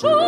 Sure.